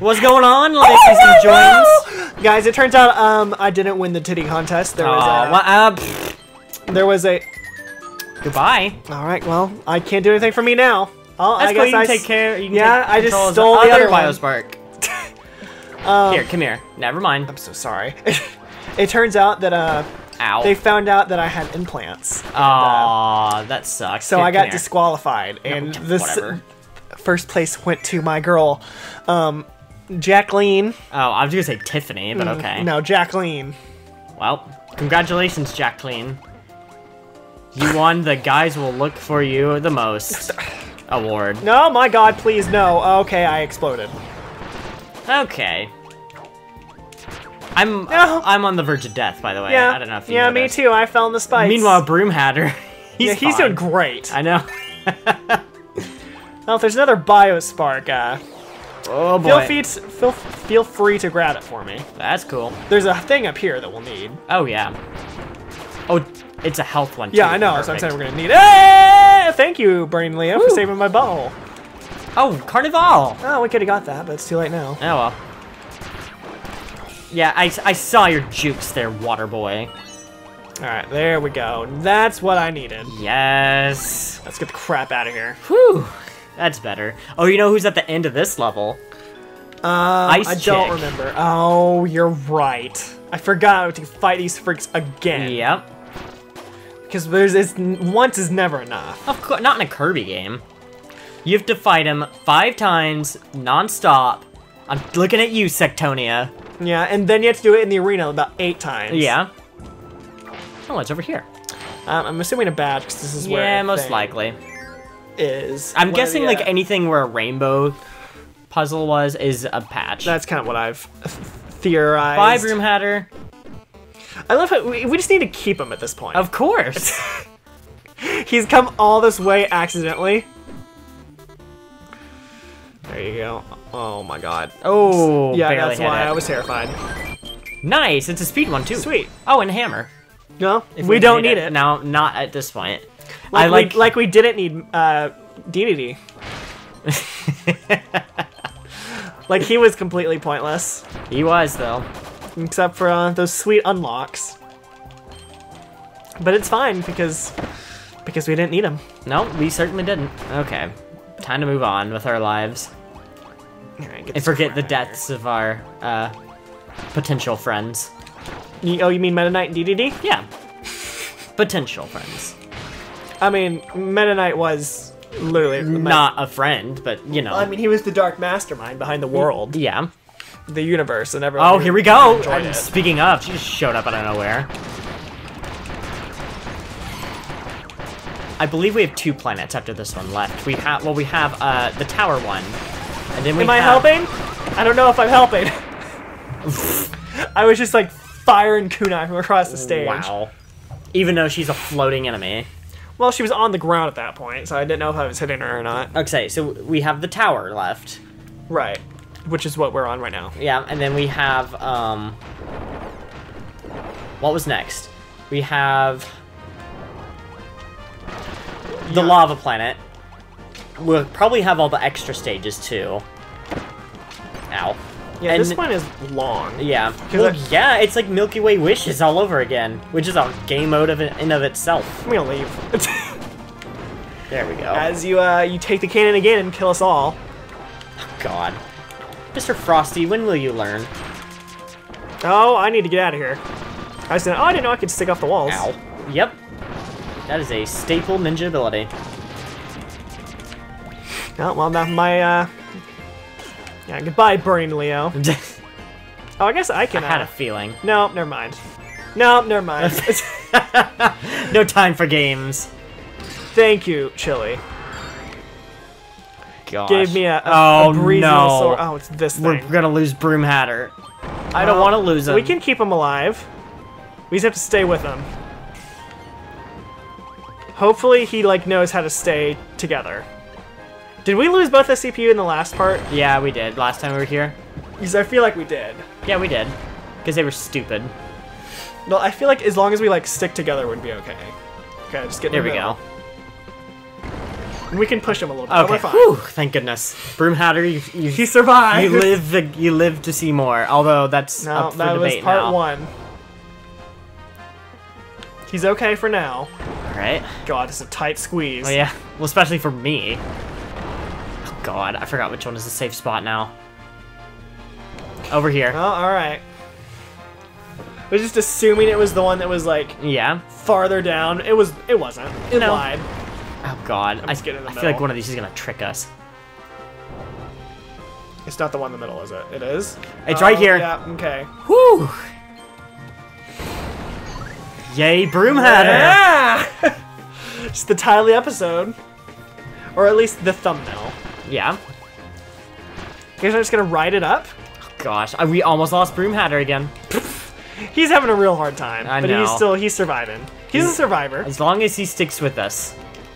What's going on, ladies and joins? Guys, it turns out um I didn't win the titty contest. There was Aw, a, what, uh, there was a. goodbye. All right, well I can't do anything for me now. Oh, That's I cool. guess You I take s- care. You can Yeah, take I just control of stole the other one. Biospark. Um, Here, come here. Never mind. I'm so sorry. it turns out that uh Ow. they found out that I had implants. uh, Aw, that sucks. so Here, I come got here. disqualified, and this whatever. first place went to my girl, um, Jacqueline. Oh, I was gonna say Tiffany, but okay. Mm, No, Jacqueline. Well, congratulations, Jacqueline. You won the Guys Will Look For You the Most award. No, my God, please no. Okay, I exploded. Okay. I'm No. I'm on the verge of death, by the way. Yeah, I don't know if you yeah, know me too. I fell in the spikes. Meanwhile, Broomhatter, he's yeah, he's fine. doing great. I know. Oh, if there's another Biospark, uh, oh boy. feel, free to, feel, feel free to grab it for me. That's cool. There's a thing up here that we'll need. Oh yeah. Oh, it's a health one. Yeah. I know. So I'm Perfect. saying we're gonna need. Hey! Thank you, Burning Leo, for saving my butthole. Oh, Carnival. Oh, we could have got that, but it's too late now. Oh well. Yeah, I, I saw your jukes there, water boy. All right, there we go. That's what I needed. Yes. Let's get the crap out of here. Whew. That's better. Oh, you know who's at the end of this level? Um, Ice I don't remember. Oh, you're right. I forgot to fight these freaks again. Yep. Because there's it's, once is never enough. Of course, not in a Kirby game. You have to fight him five times, non-stop. I'm looking at you, Sectonia. Yeah, and then you have to do it in the arena about eight times. Yeah. Oh, it's over here. Um, I'm assuming a badge because this is where Yeah, most thing likely. Is. I'm guessing the, like uh, anything where a rainbow puzzle was is a patch. That's kind of what I've theorized. Five room hatter. I love how We, we just need to keep him at this point. Of course. He's come all this way accidentally. There you go. Oh my god. oh, yeah, that's why it. I was terrified. Nice. It's a speed one too. Sweet. Oh, and hammer. No, If we, don't need it. No, not at this point. Like I like. we, like we didn't need uh, DDD. Like he was completely pointless, he was though. except for uh, those sweet unlocks. But it's fine because because we didn't need him. No, we certainly didn't. Okay, time to move on with our lives Alright, get and forget the out of here. deaths of our uh, potential friends. You- oh, you mean Meta Knight and DDD? Yeah, potential friends. I mean, Meta Knight was literally Not a friend, but you know. I mean, he was the dark mastermind behind the world, yeah. the universe, and everyone. Oh, here we go. it. speaking of, she just showed up out of nowhere. I believe we have two planets after this one left. We have well, we have uh the tower one, and then we Am I helping? I don't know if I'm helping. I was just like firing kunai from across the stage. Wow. Even though she's a floating enemy. Well, she was on the ground at that point, so I didn't know if I was hitting her or not. Okay, so we have the tower left. Right. Which is what we're on right now. Yeah, and then we have um. What was next? We have the Yeah. lava planet. We'll probably have all the extra stages too. Ow. Yeah, And- this one is long. Yeah. Well, I- yeah, it's like Milky Way Wishes all over again, which is a game mode of it, in of itself. I'm gonna leave. There we go. As you uh, you take the cannon again and kill us all. God. Mr. Frosty, when will you learn? Oh, I need to get out of here. I said, oh, I didn't know I could stick off the walls. Ow. Yep. That is a staple ninja ability. Oh, well, that my uh. Yeah, goodbye, Burning Leo. Oh, I guess I I can. had Uh... a feeling. No, never mind. No, never mind. no time for games. Thank you, Chili. Gosh. Gave me a, a, oh a no. sword. Oh, it's this thing. We're gonna lose Broom Hatter. I don't Well, want to lose him. We can keep him alive. We just have to stay with him. Hopefully he like knows how to stay together. Did we lose both the CPU in the last part? Yeah, we did last time we were here. Because I feel like we did. Yeah, we did. Because they were stupid. No, I feel like as long as we like stick together, we'd be okay. Okay, just get There the we middle. go. And we can push him a little bit. Okay. We're fine. Whew, thank goodness. Broom Hatter, you, you, He survived. you live the, you live to see more. Although that's No, up for that was part now. one. He's okay for now. All right. God, it's a tight squeeze. Oh yeah. Well, especially for me. God, I forgot which one is the safe spot now. Over here. Oh, all right. I was just assuming it was the one that was like Yeah. farther down. It was. It wasn't. It No. lied. Oh God. I, just getting in the I feel like one of these is gonna trick us. It's not the one in the middle, is it? It is. It's right Oh, here. Yeah. Okay. Whew. Yay, Broom Hatter. Yeah. it's the Tiley episode, or at least the thumbnail. Yeah. You I'm just gonna ride it up. Gosh, I- we almost lost Broom Hatter again. He's having a real hard time, I but he's still he's surviving. He's a survivor. As long as he sticks with us,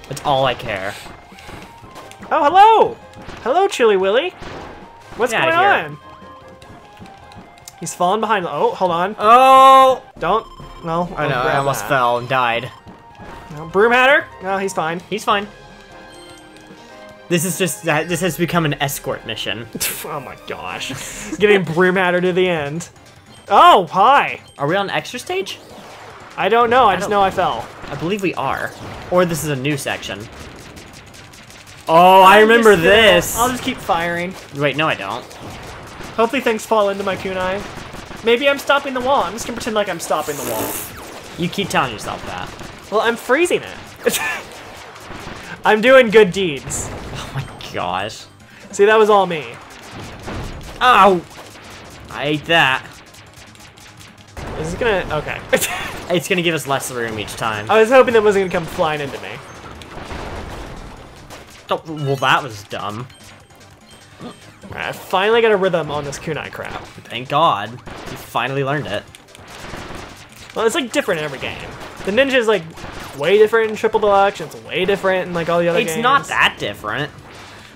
that's all I care. Oh, hello, hello, Chili Willy. What's Get going on? He's falling behind. Oh, hold on. Oh! Don't. No. I know, I almost that. fell and died. No, Broom Hatter. No, he's fine. He's fine. This is just that. This has become an escort mission. oh my gosh, getting Broom Hatter to the end. Oh, hi. Are we on extra stage? I don't know. I, just don't- know I fell. I believe we are. Or this is a new section. Oh, I I'm remember this. I'll just keep firing. Wait, no, I don't. Hopefully things fall into my kunai. Maybe I'm stopping the wall. I'm just gonna pretend like I'm stopping the wall. You keep telling yourself that. Well, I'm freezing it. I'm doing good deeds. Gosh. See, that was all me. Ow! I ate that. Is this gonna... Okay. It's gonna give us less room each time. I was hoping that wasn't gonna come flying into me. Oh, well, that was dumb. Alright, I finally got a rhythm on this kunai crap. Thank God. You finally learned it. Well, it's like different in every game. The ninja is like way different in Triple Deluxe, and it's way different in like all the other It's games. It's not that different.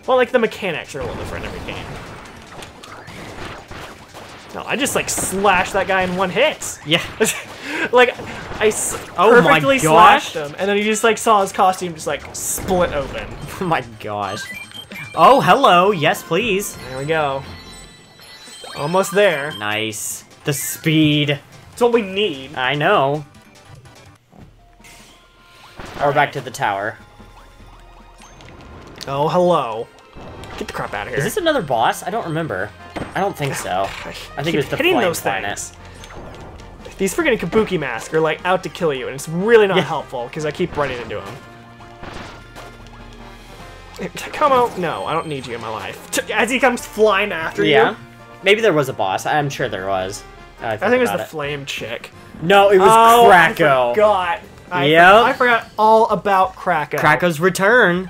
Well, like the mechanics are a little different every game. No, I just like slashed that guy in one hit. Yeah. like I s- Oh perfectly slashed him, and then you just like saw his costume just like split open. oh my gosh. Oh, hello. Yes, please. There we go. Almost there. Nice. The speed. It's what we need. I know. Or back to the tower. Oh, hello. Get the crap out of here. Is this another boss? I don't remember. I don't think so. I think keep it was the hitting those planet. things. These freaking kabuki masks are like out to kill you, and it's really not Yeah. helpful because I keep running into them. Come on, no, I don't need you in my life. As he comes flying after Yeah. you, Maybe there was a boss. I'm sure there was. I, I think it was the flame chick. No, it was oh, I Kracko. forgot. I, for- Yep. I forgot all about Kracko. Kracko's return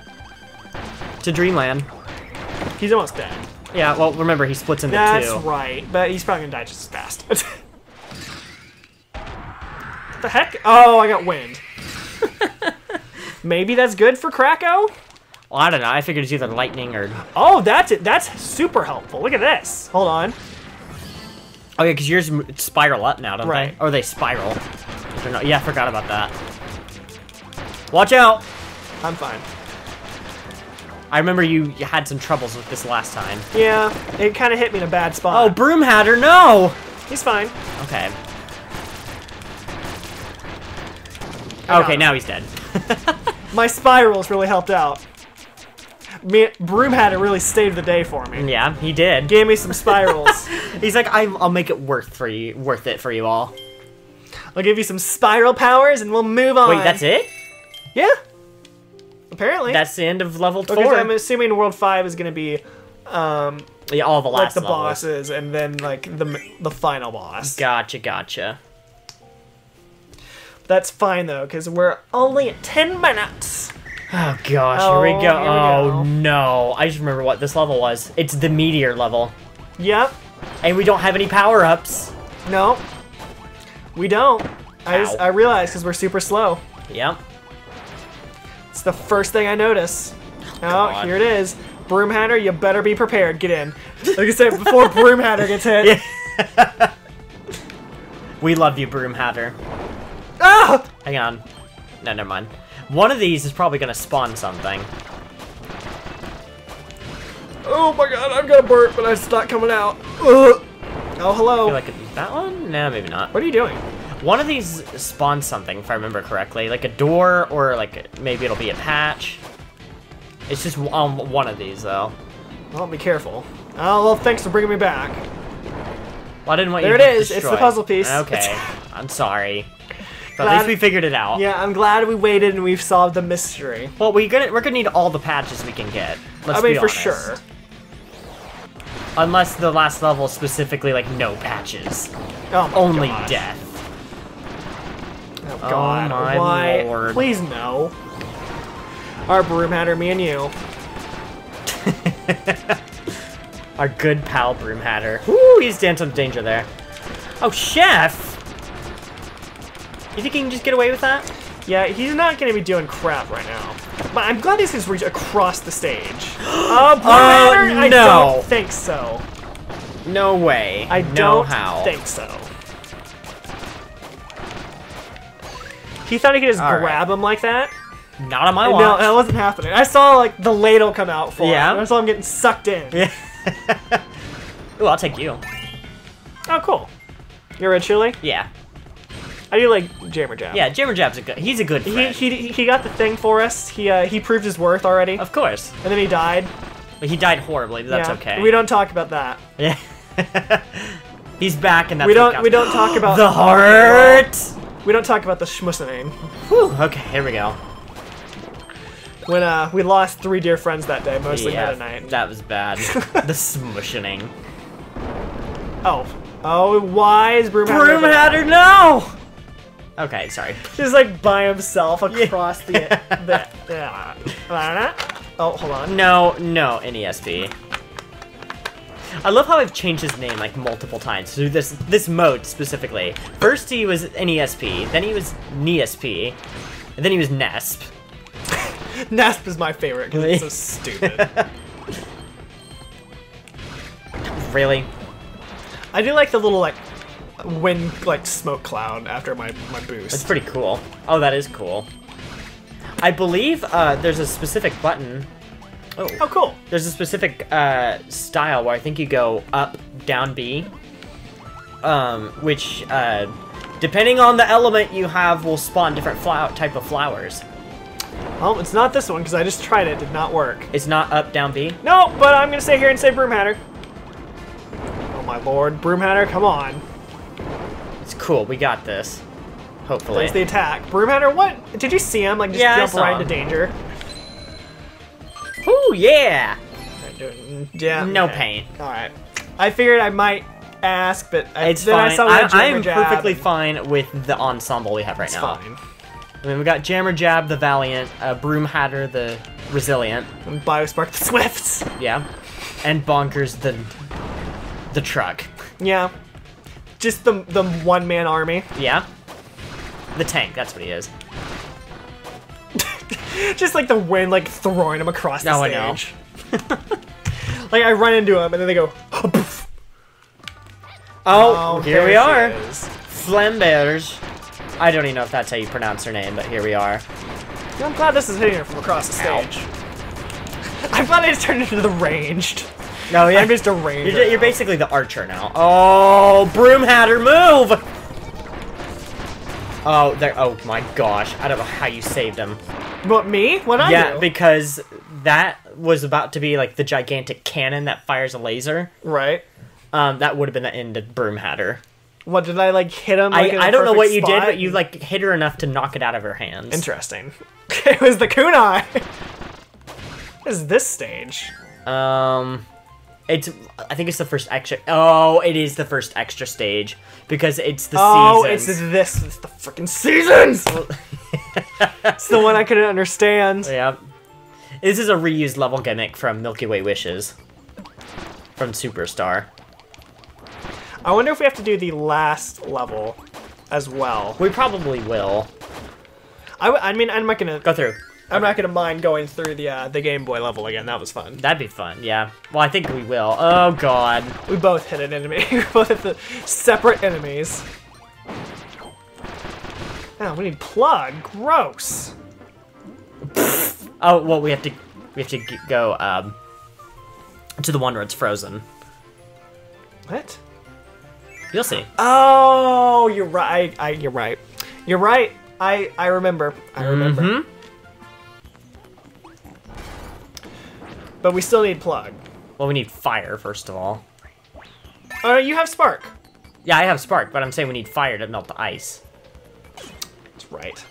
to Dreamland. He's almost dead. Yeah, well, remember, he splits into That's two. right, but he's probably gonna die just as fast. the heck? Oh, I got wind. Maybe that's good for Kracko? Well, I don't know. I figured it's either lightning or... Oh, that's it. That's super helpful. Look at this. Hold on. Oh, yeah, because yours spiral up now, don't Right. they? Or they spiral. Don't. Yeah, I forgot about that. Watch out! I'm fine. I remember you, you had some troubles with this last time. Yeah, it kind of hit me in a bad spot. Oh. Broom Hatter, no! he's fine. Okay. I Okay, now he's dead. My spirals really helped out. Me, Broom Hatter really saved the day for me. yeah, he did. Gave me some spirals. He's like, I, I'll make it worth for you, worth it for you all. I'll give you some spiral powers and we'll move on. Wait, that's it? Yeah. Apparently. That's the end of level four. I'm assuming World Five is gonna be um, yeah, all the last like the levels. bosses and then like the the final boss. Gotcha, gotcha. That's fine though, because we're only at ten minutes. Oh gosh, Oh, here we go. here we oh go. no, I just remember what this level was. It's the meteor level, Yep. and we don't have any power ups. No. We don't. I just I realized because we're super slow. Yep. It's the first thing I notice. Oh, God. here it is. Broom Hatter, you better be prepared. Get in. Like I said, before Broom Hatter gets hit. We love you, Broom Hatter. Ah! Hang on. No, never mind. One of these is probably gonna spawn something. Oh my god, I'm gonna burp, but it's not coming out. Ugh. Oh, hello. like that one? No, maybe not. what are you doing? One of these spawns something, if I remember correctly, like a door or like maybe it'll be a patch. It's just on one of these though. Well, be careful. Oh, well, thanks for bringing me back. Well, I didn't want There you it to is, it's it's the puzzle piece. Okay, I'm sorry. But Glad- at least we figured it out. Yeah, I'm glad we waited and we've solved the mystery. Well, we're gonna we're gonna need all the patches we can get. Let's I mean, be for sure. Unless the last level specifically like no patches, Oh, only gosh. death. Oh, God. my Why? lord. Please, no. Our broom hatter, me and you. Our good pal Broom Hatter. Woo, he's dancing danger there. Oh, Chef! You think he can just get away with that? Yeah, he's not going to be doing crap right now. But I'm glad he's reach across the stage. Oh, uh, Oh, hatter? I don't think so. No way. I no don't how. think so. He thought he could just All right. grab him like that. Not on my watch. No, that wasn't happening. I saw like the ladle come out for Yeah? him. I saw him getting sucked in. Yeah. Ooh, I'll take you. Oh, cool. You're a chili? Yeah. I do like Jammer Jab. Yeah, Jammer Jab's a good. He's a good He, friend. he, he got the thing for us. He uh, he proved his worth already, of course. and then he died. But he died horribly, but that's Yeah. okay. We don't talk about that. Yeah. He's back, and that's We don't we don't talk about the heart. We don't talk about the schmussening. Whew, okay, here we go. When uh we lost three dear friends that day, mostly yeah, Meta Knight. that was bad. the smushing. Oh oh, why is Broom Broom? Hatter, no! Okay, sorry. He's like by himself across the the. Yeah. Oh, hold on. No, no, NESP. I love how I've changed his name like multiple times through this this mode specifically. First he was NESP, then he was NESP, and then he was NESP. Nesp is my favorite because it's so stupid. Really? I do like the little like wind like smoke cloud after my my boost. That's pretty cool. Oh, that is cool. I believe uh, there's a specific button. Oh, Oh, cool. there's a specific uh, style where I think you go up, down, B. Um, which, uh, depending on the element you have, will spawn different type of flowers. Well, it's not this one because I just tried it. Did not work. It's not up, down, B. No, but I'm gonna stay here and say Broom Hatter. Oh my lord, Broom Hatter, come on. It's cool. We got this. Hopefully. There's the attack. Broom Hatter, what? Did you see him like just Yeah, jump right him. into danger? Ooh, yeah. Yeah. No okay. paint. All right. I figured I might ask, but I, It's fine. I saw I, had I Jammer am perfectly and fine with the ensemble we have right It's now. fine. I mean, we got Jammer Jab, the Valiant, uh, Broom Hatter, the Resilient, And Biospark the Swifts. yeah, and Bonkers, the the truck, Yeah. Just the the one man army. yeah, the tank. That's what he is. Just like the wind like throwing him across the Oh, I know. stage. like I run into him and then they go. poof. Oh, oh here we are. Flambers. I don't even know if that's how you pronounce her name, but here we are. I'm glad this is hitting her from across the Ow. stage. I'm glad I just turned into the ranged. No, yeah, I'm just a ranger. you're, you're basically the archer now. Oh, Broom Hatter, move! Oh, there. Oh my gosh, I don't know how you saved him. What me? What I Yeah, do? because that was about to be like the gigantic cannon that fires a laser. right. Um, that would have been the end of Broom Hatter. What did I like hit him? Like, I, I don't know what you did, but you like hit her enough to knock it out of her hands. Interesting. it was the kunai. what is this stage? Um, it's I think it's the first extra. Oh, it is the first extra stage because it's the Oh, it's this. It's the freaking seasons. it's the one I couldn't understand. yeah. This is a reused level gimmick from Milky Way Wishes from Superstar. I wonder if we have to do the last level as well. We probably will I, w- I mean, I'm not gonna. go through. I'm not gonna mind going through the uh, the Game Boy level again. That was fun. That'd be fun. Yeah. Well, I think we will. Oh God. We both hit an enemy. we both hit the separate enemies. Oh, we need plug. Gross. Oh well, we have to we have to go um To the one where it's frozen. What? You'll see. Oh, you're right. I, you're right. You're right. I I remember. I remember. hmm But we still need plug. Well, we need fire, first of all. Uh, you have spark. Yeah, I have spark, but I'm saying we need fire to melt the ice. That's right.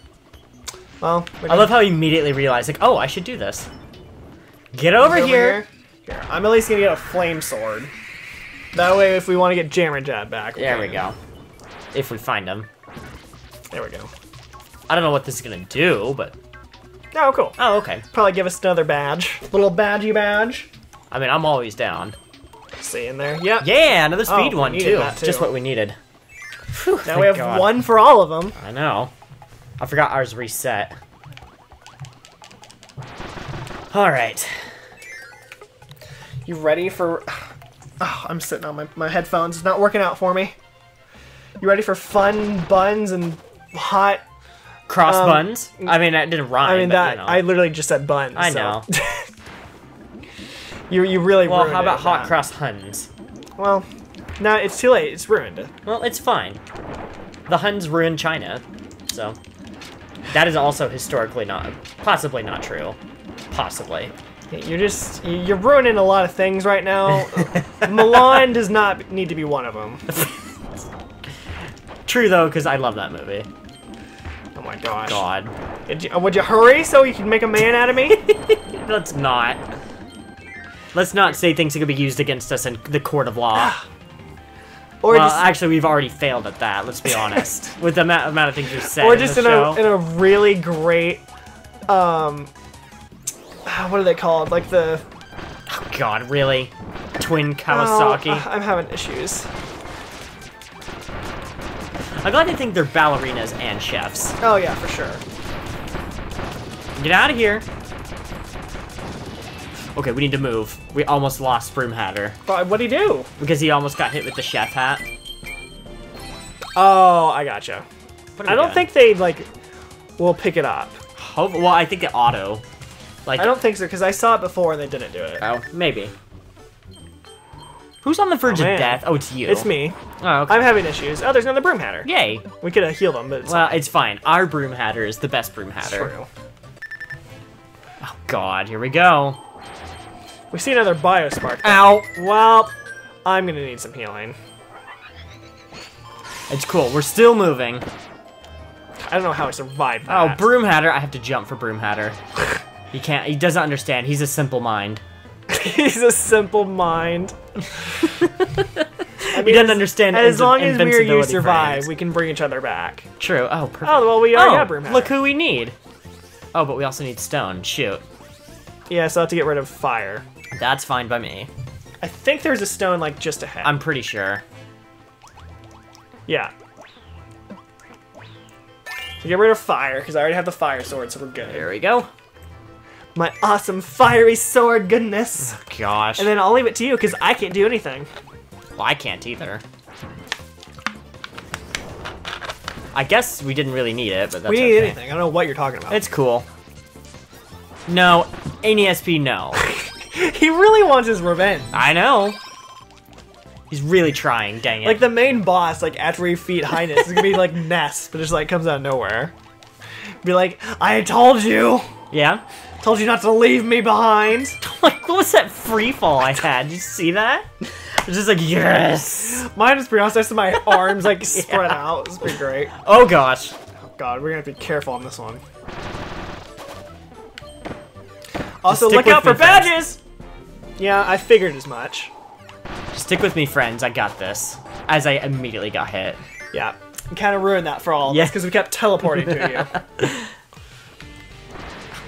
Well, I love how he immediately realized, like, oh, I should do this. Get over, Over here. Here, I'm at least gonna get a flame sword. That way, if we want to get Jammer Jab back. There we go. If we find him. There we go. I don't know what this is gonna do, but... Oh, cool. Oh, okay. Probably give us another badge. Little badgy badge. I mean, I'm always down. See in there. Yep. Yeah, another Oh, speed we one, needed too. that, too. Just what we needed. Whew, Now we have God. one for all of them. I know. I forgot ours reset. Alright. You ready for? Oh, I'm sitting on my my headphones. It's not working out for me. You ready for fun buns and hot? Cross Um, buns? I mean, that didn't rhyme, I mean that you know. I literally just said buns. I so- know. you you really Well, how about hot cross Huns? Well, no, it's too late. It's ruined. Well, it's fine. The Huns ruined China, so that is also historically not, possibly not true. Possibly. You're just you're ruining a lot of things right now. Mulan does not need to be one of them. True though, because I love that movie. Oh my gosh. God. Did you, would you hurry so you can make a man out of me? Let's not. Let's not say things that could be used against us in the court of law. Or well, just actually, we've already failed at that. Let's be honest. With the amount, amount of things you've said. or in just in show. a in a really great um ah, what are they called? Like the Oh, God, really? Twin oh, Kawasaki. uh, I'm having issues. I'm glad they think they're ballerinas and chefs. Oh yeah, for sure. Get out of here. Okay, we need to move. We almost lost Broom Hatter But what'd he do? because he almost got hit with the chef hat. Oh, I gotcha. I don't doing? think they like will pick it up. Hope- well, I think it auto. Like, I don't think so because I saw it before and they didn't do it. Oh, maybe. Who's on the verge Oh, of death? Oh, it's you. It's me. Oh, okay. I'm having issues. Oh, there's another broom hatter. Yay. We could have healed him, but it's Well, it's fine. Our Broom Hatter is the best Broom not Hatter. true. Oh, God. Here we go. We see another biospark. Ow. Well, I'm gonna need some healing. It's cool. We're still moving. I don't know how I survived Oh, that. Broom Hatter. I have to jump for Broom Hatter. he can't. He doesn't understand. He's a simple mind. He's a simple mind. I He doesn't understand. As long as we or you survive, frames. we can bring each other back. True. Oh, perfect. Oh, well, we already oh, have broom hatter. look who we need. Oh, but we also need stone. Shoot. Yeah, so I have to get rid of fire. That's fine by me. I think there's a stone, like, just ahead. I'm pretty sure. Yeah. So get rid of fire, because I already have the fire sword, so we're good. There we go. My awesome fiery sword, goodness. Oh, gosh. And then I'll leave it to you, because I can't do anything. Well, I can't either. I guess we didn't really need it, but that's we need okay. anything. I don't know what you're talking about. It's cool. No, NESP, no. He really wants his revenge. I know. He's really trying, dang it. Like the main boss, like after we defeat Hyness, is gonna be like Ness, but just like comes out of nowhere. Be like, I told you, yeah? told you not to leave me behind. Like, what was that free fall I had? Did you see that? It's just like, yes! Mine is pretty. I just my arms like spread out. It's pretty great. Oh gosh. Oh, God, we're gonna have to be careful on this one. Also, look out for badges! friends. Yeah, I figured as much. Stick with me, friends. I got this. As I immediately got hit. Yeah, kind of ruined that for all. Yeah. Because we kept teleporting to you.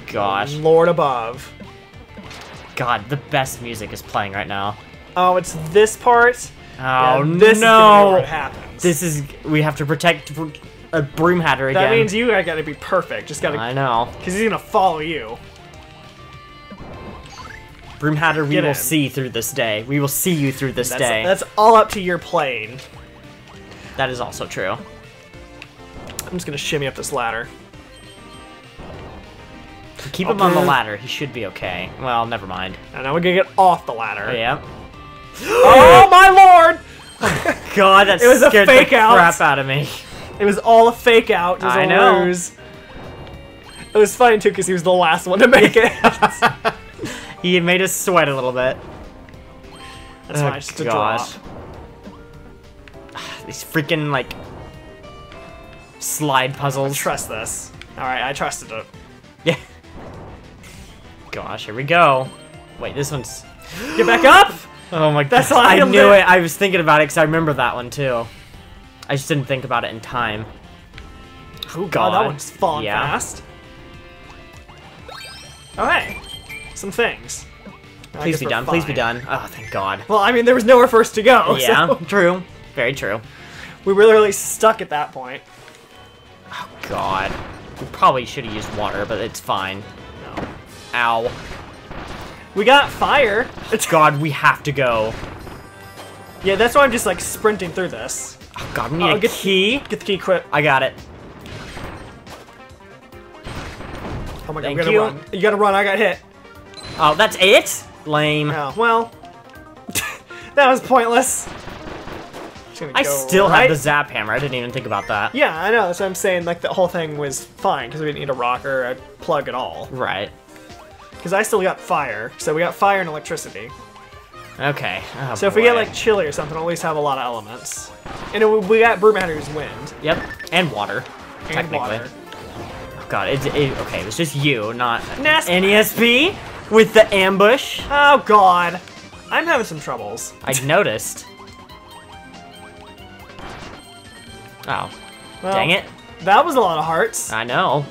Gosh. Lord above. God, the best music is playing right now. Oh, it's this part. Oh, Yeah, this is where no! it happens. This is. We have to protect a broom hatter again. That means you gotta be perfect. Just gotta, I know. because he's gonna follow you. Broom hatter, we Get will in. see through this day. We will see you through this That's, day. that's all up to your plane. That is also true. I'm just gonna shimmy up this ladder. Keep him on the ladder. He should be okay. Well, never mind. And now we're gonna get off the ladder. Yeah. Oh! oh my lord! Oh God, that It was a scared fake the out. crap out of me. It was all a fake out. It was I a know. ruse. It was funny too because he was the last one to make it. He made us sweat a little bit. That's Oh, fine. It's just a drop. gosh. These freaking like slide puzzles. Trust this. All right, I trusted it. Yeah. Gosh, here we go. Wait, this one's. Get back up! Oh my That's god. why I I knew it. I was thinking about it because I remember that one too. I just didn't think about it in time. Oh god, that one's falling Yeah. fast. Oh hey, some things. Please be done. Please be done. Oh, thank God. Well, I mean, there was nowhere for us to go. Yeah, so true. Very true. we were literally stuck at that point. Oh, god. We probably should have used water, but it's fine. No. Ow. We got fire. It's God, we have to go. yeah, that's why I'm just like sprinting through this. Oh, God, we need Oh, a get- key. Get the key quick. I got it. Oh my god, Thank you. run. You gotta run. I got hit. Oh, that's it? Lame. Oh well, that was pointless. I still right- have the zap hammer. I didn't even think about that. Yeah, I know. That's what I'm saying. Like the whole thing was fine because we didn't need a rock or a plug at all. Right. Because I still got fire, so we got fire and electricity. Okay. Oh, So if we get like chili or something, we'll at least have a lot of elements. And it, we got Broom Hatter's wind Yep. And water. and technically. water. Oh, God. It, it, okay, it was just you, not Nasty. NESP with the ambush. Oh god, I'm having some troubles. I noticed. Oh. Well, Dang it. That was a lot of hearts. I know.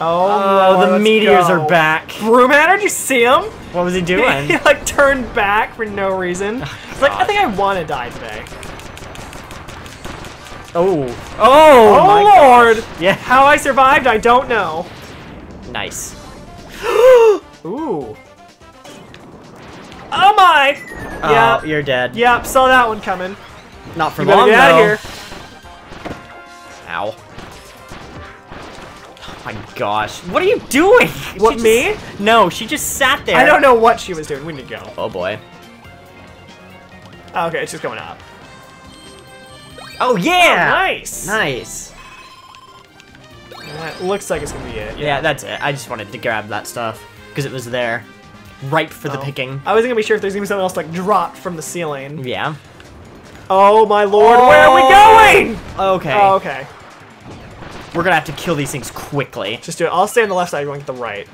Oh, Oh, Lord, the meteors go. are back. Broom Hatter, did you see him? What was he doing? he like turned back for no reason. Oh, it's like I think I want to die today. oh. Oh, Oh, my lord! Yeah. How I survived, I don't know. Nice. Ooh. Oh my! Oh, Yeah. you're dead. Yep, saw that one coming. Not for You long, get out though. of here. Ow. Oh my gosh. What are you doing? What, She me? No, she just sat there. I don't know what she was doing. We need to go. Oh boy. Oh, okay, it's just going up. Oh yeah! Oh, nice. Nice. That looks like it's gonna be it. Yeah, that's it. I just wanted to grab that stuff because it was there. Ripe for the Oh. picking. I wasn't gonna be sure if there's gonna be something else like dropped from the ceiling. Yeah. Oh my lord, where are we oh! going? Okay. Oh, okay. We're gonna have to kill these things quickly. Just do it. I'll stay on the left side, you want to get the right.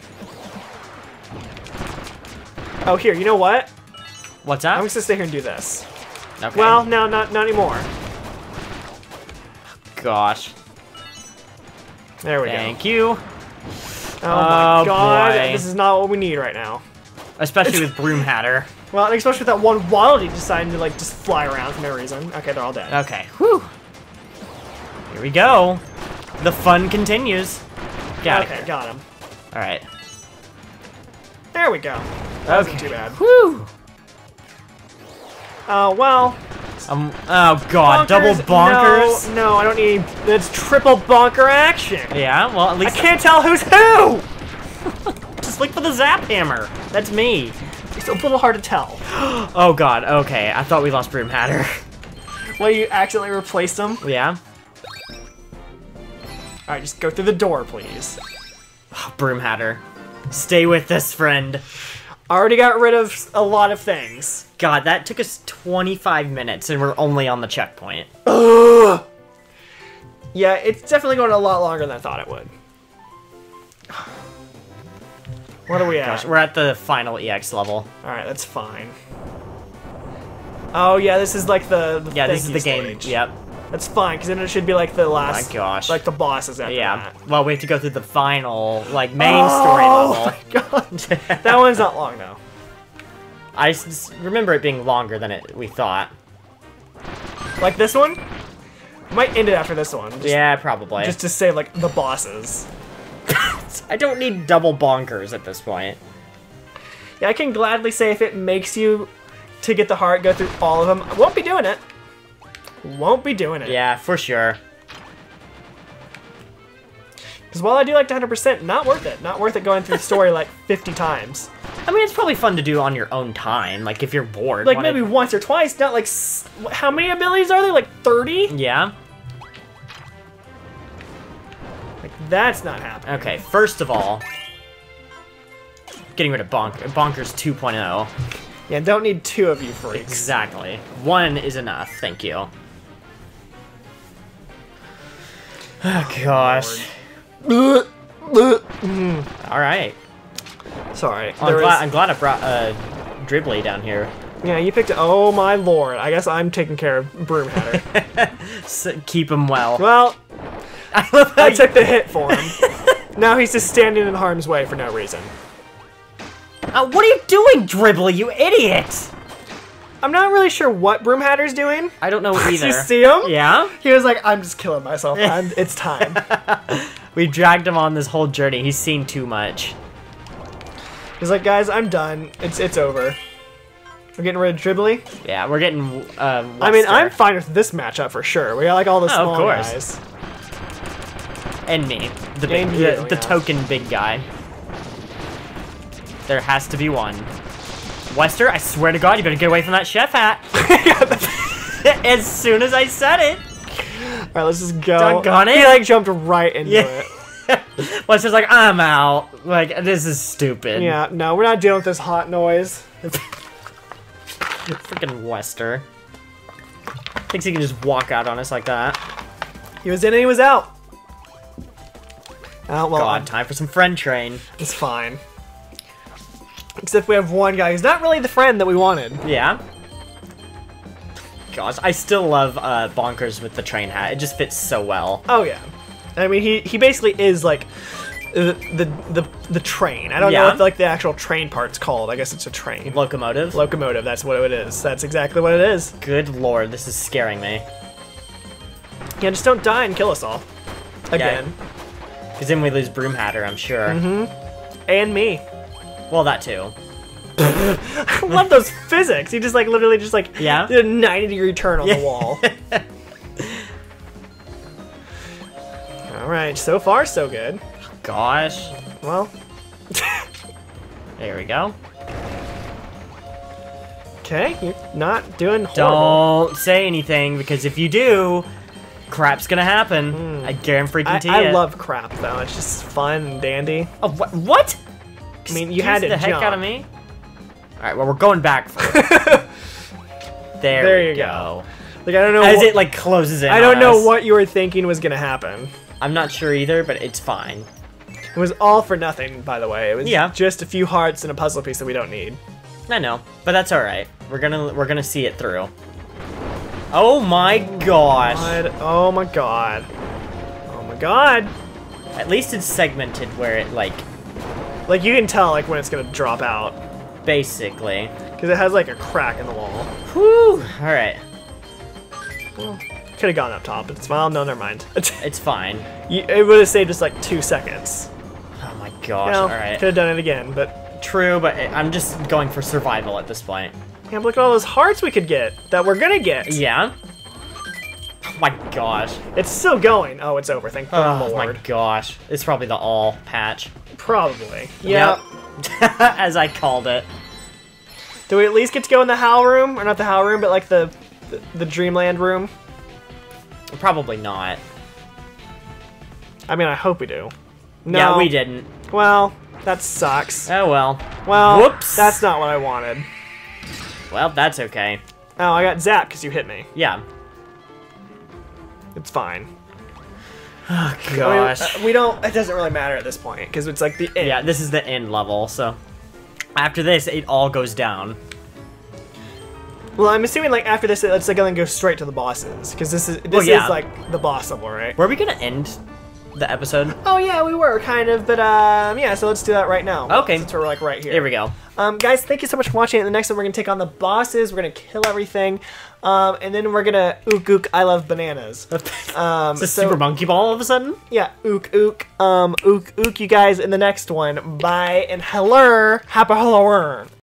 Oh, here, you know what? What's up? I'm just gonna stay here and do this. Okay. Well, no, not not anymore. gosh. There we go. Thank you. Oh my Oh, god, boy. this is not what we need right now. Especially with Broom Hatter. Well, especially with that one Wallaby deciding to like just fly around for no reason. Okay, they're all dead. Okay. Whew. Here we go. The fun continues. Got okay, got him. All right. There we go. That wasn't too bad. Whew. Oh well. Um. Oh God. Double Bonkers? bonkers. No, no, I don't need. That's triple bonker action. Yeah. Well, at least I can't tell who's who. just look for the zap hammer. That's me. It's a little hard to tell. Oh God. Okay. I thought we lost Broom Hatter. Well, you accidentally replaced them. yeah. All right, just go through the door, please. Broom Hatter. Stay with this friend. Already got rid of a lot of things. God, that took us 25 minutes, and we're only on the checkpoint. Ugh. Yeah, it's definitely going a lot longer than I thought it would. What are we at? Gosh, we're at the final EX level. All right, that's fine. Oh yeah, this is like the, the Yeah, this is the you game. stage. Yep. That's fine, because then it should be like the last. Oh my gosh. Like the bosses after Yeah. that. Well, we have to go through the final, like, main oh, story level. Oh my god. that one's not long though. I remember it being longer than it we thought. Like this one? Might end it after this one. Just, yeah, probably. Just to save like the bosses. I don't need double bonkers at this point. Yeah, I can gladly say if it makes you to get the heart, go through all of them. I won't be doing it. Won't be doing it. Yeah, for sure. Because while I do like to 100%, not worth it. Not worth it going through the story like 50 times. I mean, it's probably fun to do on your own time. Like if you're bored. Like maybe once or twice, not like. s- How many abilities are there? Like 30? Yeah. Like, that's not happening. Okay. First of all, getting rid of Bonk Bonkers 2.0. Yeah, don't need two of you freaks. Exactly. One is enough. Thank you. Oh gosh. Mm. All right. Sorry. I'm glad, was- I'm glad I brought uh, Dribbly down here. yeah, you picked. Oh my lord. I guess I'm taking care of Broomhatter. S keep him well. well, I love I you- took the hit for him. now he's just standing in harm's way for no reason. Uh, what are you doing, Dribbly? You idiot! I'm not really sure what Broomhatter's doing. I don't know either. you see him? Yeah. He was like, I'm just killing myself. I'm, it's time. We dragged him on this whole journey. He's seen too much. He's like, guys, I'm done. It's it's over. We're getting rid of Dribbly. Yeah, we're getting. Uh, I mean, I'm fine with this matchup for sure. We got like all the Oh, small course. guys. and me, the big, the, you, the yeah. token big guy. There has to be one. Wester, I swear to God, you better get away from that chef hat. as soon as I said it, All right, let's just go. Doggone He it. like jumped right into Yeah. it. Wester's like, I'm out. Like, this is stupid. Yeah, no, we're not dealing with this hot noise. Freaking Wester. Thinks he can just walk out on us like that. He was in and he was out. Oh, well, God, time for some friend train. it's fine. Except we have one guy who's not really the friend that we wanted. Yeah. Gosh, I still love uh, Bonkers with the train hat. It just fits so well. Oh yeah, I mean he he basically is like the the the, the train. I don't know Yeah. what like the actual train part's called. I guess it's a train. Locomotive. Locomotive. That's what it is. That's exactly what it is. Good lord, this is scaring me. Yeah, just don't die and kill us all. Again. Because then we lose Broomhatter, I'm sure. Mm-hmm. And me. Well, that too. I love those physics. He just like literally just like Yeah? did a 90 degree turn on Yeah. the wall. Alright, so far so good. Gosh. Well, There we go. okay, you're not doing horrible. Don't say anything, because if you do, crap's gonna happen. Hmm. I guarantee. I, freaking I it. love crap though. It's just fun and dandy. Oh, what? What? I mean, you had to the heck out of me. All right, well, we're going back. For there, There we you go. Like I don't know. As it like closes in. I don't on know what you were thinking was gonna happen. I'm not sure either, but it's fine. It was all for nothing, by the way. It was Yeah. just a few hearts and a puzzle piece that we don't need. I know, but that's all right. We're gonna we're gonna see it through. Oh my oh gosh! God, oh my god. Oh my god. At least it's segmented where it like Like you can tell like when it's gonna drop out. basically. Because it has like a crack in the wall. Whew! All right, Could have gone up top, but it's well, no, never mind. it's fine. You- it would have saved us like two seconds. Oh my You gosh! know, all right, could have done it again, but true, but I'm just going for survival at this point. yeah, but look at all those hearts we could get that we're gonna get. Yeah. Oh my gosh! It's still going. Oh, it's over. Thank Oh my gosh! It's probably the all patch. Probably. Yeah. Yep. As I called it. Do we at least get to go in the Howl room, or not the Howl room, but like the the, the Dreamland room? Probably not. I mean, I hope we do. No. Yeah, we didn't. Well, that sucks. Oh well. Well, Whoops. that's not what I wanted. Well, that's okay. Oh, I got zapped because you hit me. Yeah. It's fine. Oh I mean, gosh. uh, we don't. It doesn't really matter at this point because it's like the end. yeah, this is the end level, so after this, it all goes down. Well, I'm assuming like after this, it's like gonna go straight to the bosses because this is this Well, yeah. is like the boss level, right? Were we gonna end the episode? Oh yeah, we were kind of, but um, yeah. So let's do that right now. Okay. Since we're like right here. Here we go. Um, guys, thank you so much for watching. In the next one, we're gonna take on the bosses. We're gonna kill everything, um, and then we're gonna ook ook. I love bananas. Um, It's a so- super monkey ball all of a sudden. Yeah, ook ook. Um, ook ook. You guys in the next one. Bye and hello, happy Halloween.